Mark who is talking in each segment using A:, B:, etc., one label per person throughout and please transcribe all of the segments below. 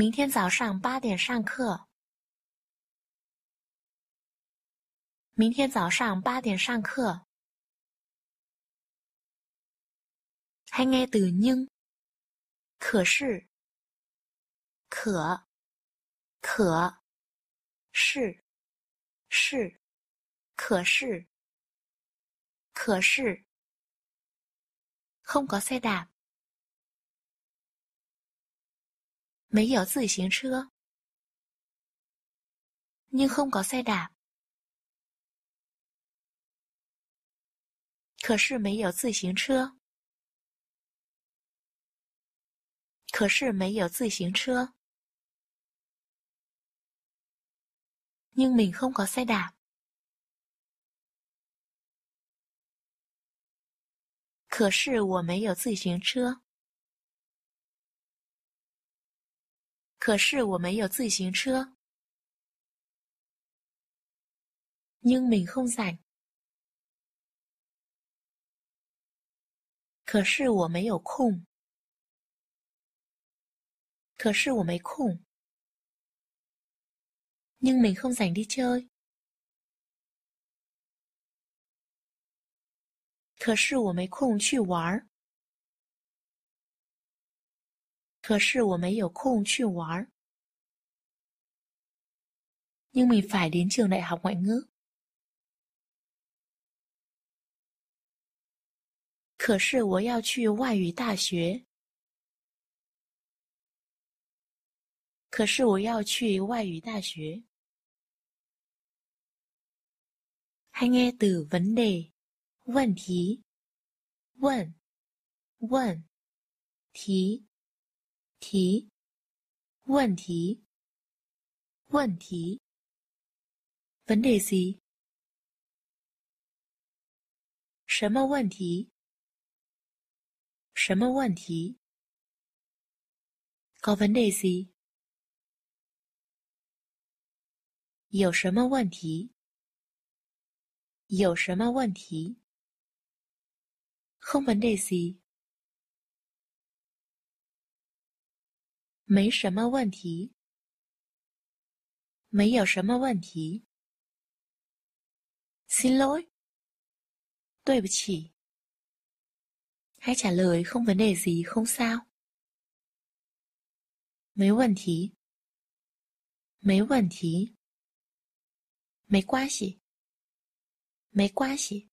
A: 明天早上八点上课。明天早上八点上课。Hãy nghe từ nhưng, 可是，可，可，是，是，可是，可是，không có xe đạp，没有自行车，nhưng không có xe đạp，可是没有自行车。可是没有自行车。Nhưng mình không có xe đạp。可是我没有自行车。 可是我没有自行车。Nhưng mình không rảnh。可是我没有空。可是我没空。Nhưng mình không rảnh đi chơi。可是我没空去玩儿。可是我没有空去玩。Nhưng mình phải đến trường đại học ngoại ngữ。可是我要去外语大学。可是我要去外语大学。Hãy nghe từ vấn đề, 问题，问，问，题，题，问题，问题。vấn đề gì？什么问题？什么问题？có vấn đề gì？有什么问题？有什么问题？Không 没什么问题。没有什么问题。Xin lỗi，对不起。Hãy trả lời không vấn đề gì không sao。没问题。没问题。没关系，没关系。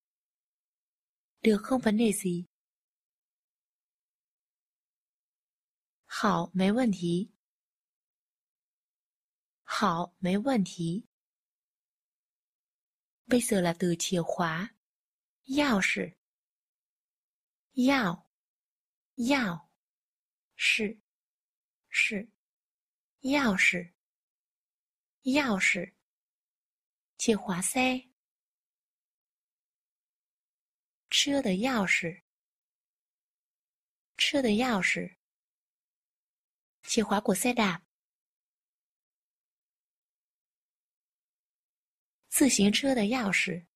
A: Được không vấn đề gì？ 好，没问题。好，没问题。Bây giờ là từ chìa khóa，钥匙。钥，钥，是，是，钥匙，钥匙。借滑塞，车的钥匙，车的钥匙，借滑过塞的，自行车的钥匙，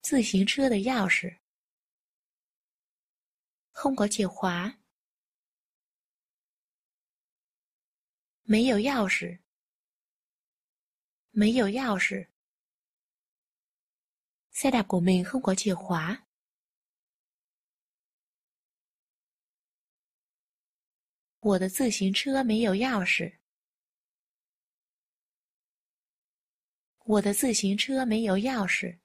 A: 自行车的钥匙，空格借滑，没有钥匙。没有钥匙。xe đạp của mình không có chìa khóa。我的自行车没有钥匙。我的自行车没有钥匙。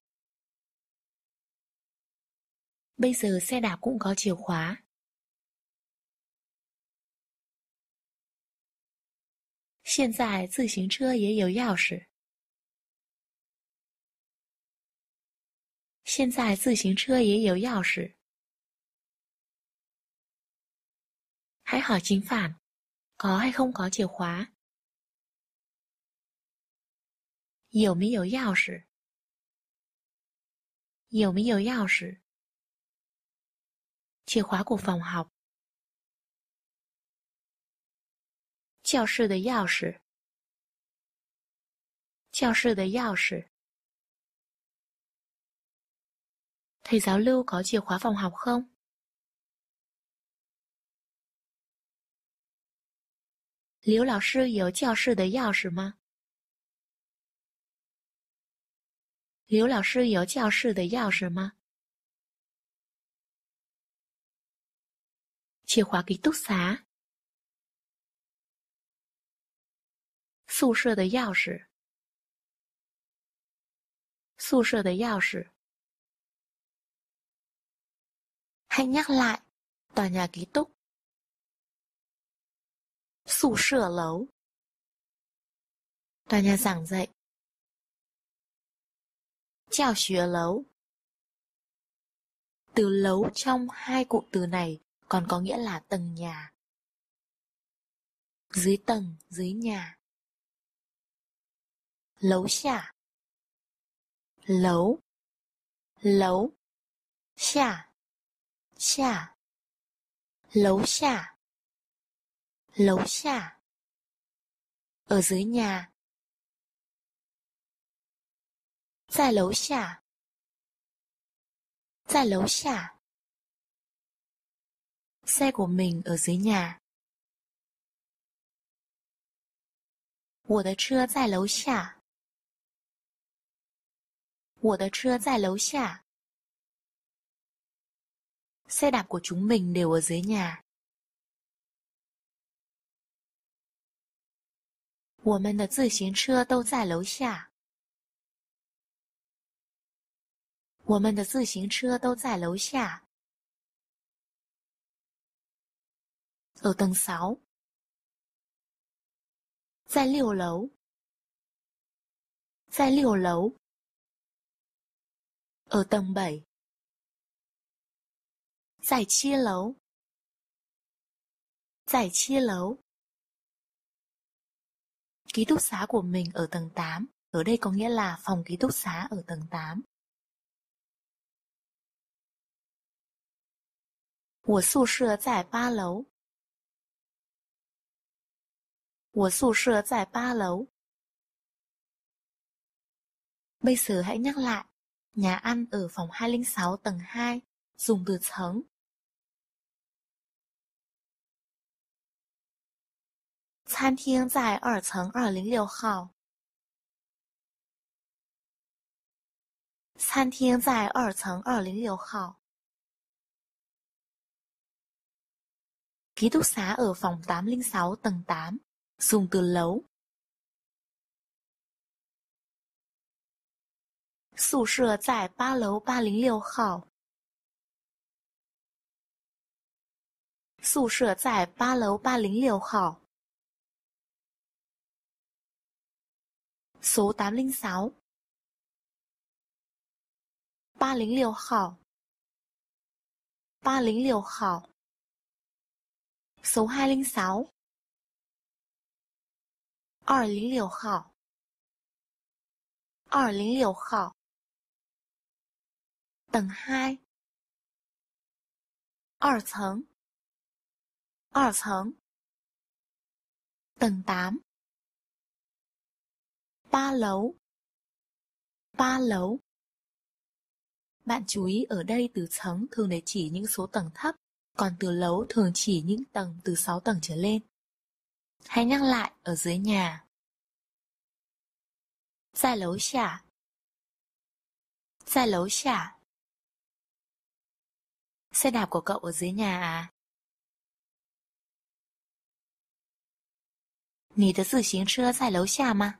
A: Bây giờ xe đạp cũng có chìa khóa。现在自行车也有钥匙。现在自行车也有钥匙。还好金饭，có hay không có chìa khóa？有没有钥匙？有没有钥匙？chìa khóa của phòng học。教室的钥匙。教室的钥匙。Thầy giáo Lưu có chìa khóa phòng học không? 刘老师有教室的钥匙吗？刘老师有教室的钥匙吗？计划给都撒。宿舍的钥匙。宿舍的钥匙。还要来大家给都宿舍 lầu Tòa nhà giảng dạy Chào xuyến lấu Từ lấu trong hai cụm từ này còn có nghĩa là tầng nhà. Dưới tầng, dưới nhà. Lấu xả Lấu Lấu Xả Xả Lấu xả Lấu xả. Ở dưới nhà. 在楼下，在楼下。Xe của mình ở dưới nhà。我的车在楼下。我的车在楼下。Xe đạp của chúng mình đều ở dưới nhà。 我们的自行车都在楼下。我们的自行车都在楼下。ở tầng sáu，在六楼，在六楼。ở tầng bảy，在七楼，在七楼。ký túc xá của mình ở tầng tám. Ở đây có nghĩa là phòng ký túc xá ở tầng tám. 我宿舍在八楼。我宿舍在八楼。Bây giờ hãy nhắc lại, nhà ăn ở phòng 206 tầng 2, dùng từ层。 餐厅在二层二零六号。餐厅在二层二零六号。Ký túc xá ở phòng 806 tầng 8, dùng từ lấu. 宿舍在八楼八零六号。宿舍在八楼八零六号。số 806. Ba lính liều khảo. Ba lính liều khảo. Số 206. Ở lính liều khảo. Ở lính liều khảo. Tầng 2. Ở tầng. Ở tầng. Tầng 8 ba lấu ba lấu bạn chú ý ở đây từ层 thường để chỉ những số tầng thấp còn từ lấu thường chỉ những tầng từ 6 tầng trở lên. Hãy nhắc lại ở dưới nhà. 在楼下，在楼下。Xe đạp của cậu ở dưới nhà à? 你的自行车在楼下吗？